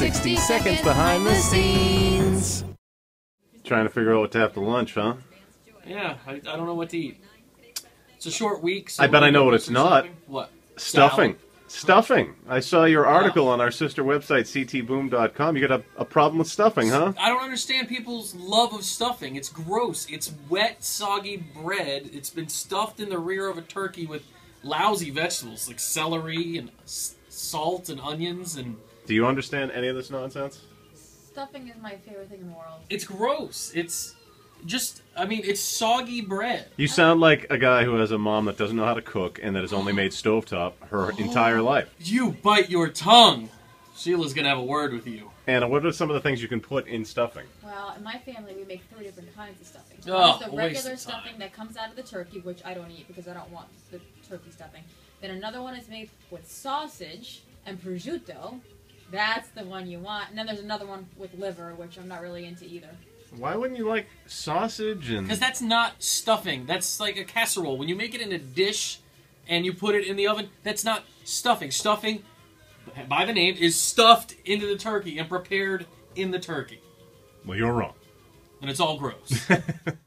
60 seconds behind the scenes. Trying to figure out what to have for lunch, huh? Yeah, I, I don't know what to eat. It's a short week. So I bet I know what it's not. something. What? Stuffing. Salad. Stuffing. I saw your article on our sister website, ctboom.com. You got a, a problem with stuffing, huh? I don't understand people's love of stuffing. It's gross. It's wet, soggy bread. It's been stuffed in the rear of a turkey with lousy vegetables like celery and salt and onions, and Do you understand any of this nonsense? Stuffing is my favorite thing in the world. it's gross. It's just, I mean, it's soggy bread. You sound like a guy who has a mom that doesn't know how to cook and that has only made stovetop her entire life. You bite your tongue. Sheila's gonna have a word with you. Anna, what are some of the things you can put in stuffing? Well, in my family, we make three different kinds of stuffing. Oh, There's the regular stuffing that comes out of the turkey, which I don't eat because I don't want the turkey stuffing. Then another one is made with sausage and prosciutto. That's the one you want. And then there's another one with liver, which I'm not really into either. Why wouldn't you like sausage and Because that's not stuffing. That's like a casserole. When you make it in a dish and you put it in the oven, that's not stuffing. Stuffing, by the name, is stuffed into the turkey and prepared in the turkey. Well, you're wrong. And it's all gross.